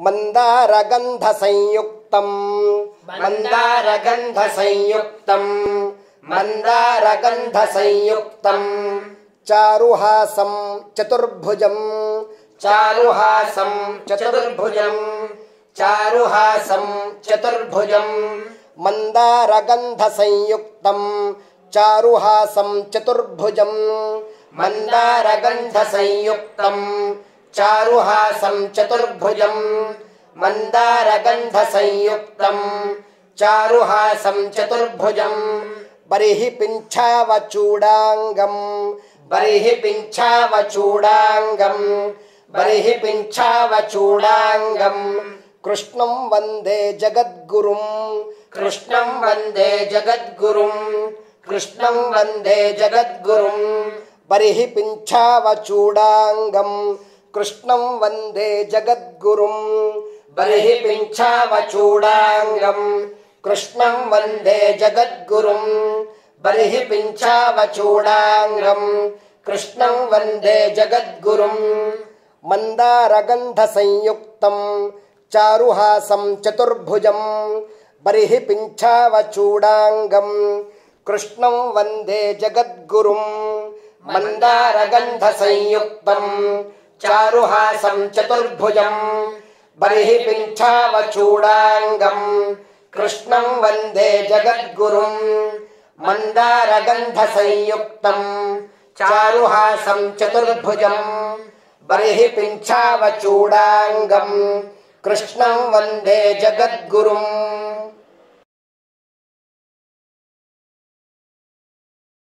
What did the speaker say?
मन्दारगन्धसंयुक्तम्। मन्दारगन्धसंयुक्तम्। मन्दारगन्धसंयुक्तम्। चारुहासं चतुर्भुजम्। चारुहासं चतुर्भुजम्। चारुहासं चतुर्भुजम्। मन्दारगन्धसंयुक्तम्। चारुहासं चतुर्भुजम्। मन्दारगन्धसंयुक्तम् चारुहासं चतुर्भुजम् मन्दारगन्धसंयुक्तम्। चारुहासं चतुर्भुजम् बर्हि पिञ्छावचूडाङ्गम्। बर्हि पिञ्छावचूडाङ्गम्। बर्हि पिञ्छावचूडाङ्गम्। कृष्णं वन्दे जगद्गुरुम्। कृष्णं वन्दे जगद्गुरुम्। कृष्णं वन्दे जगद्गुरुम्। बर्हि पिञ्छावचूडाङ्गम् कृष्णं वन्दे जगद्गुरुम् बर्हि पिञ्छावचूडाङ्गम् कृष्णं वन्दे जगद्गुरुम् बर्हि पिञ्छावचूडाङ्गम् कृष्णं वन्दे जगद्गुरुम् मन्दारगन्धसंयुक्तम् चारुहासं चतुर्भुजम् बर्हि पिञ्छावचूडाङ्गम् कृष्णं वन्दे जगद्गुरुम् मन्दारगन्धसंयुक्तम् चारुहासं चतुर्भुजम् बर्हि पिञ्छावचूडाङ्गम् कृष्णं वन्दे जगद्गुरुम् मन्दारगन्धसंयुक्तम् चारुहासं चतुर्भुजम् बर्हि पिञ्छावचूडाङ्गम् कृष्णं वन्दे जगद्गुरुम्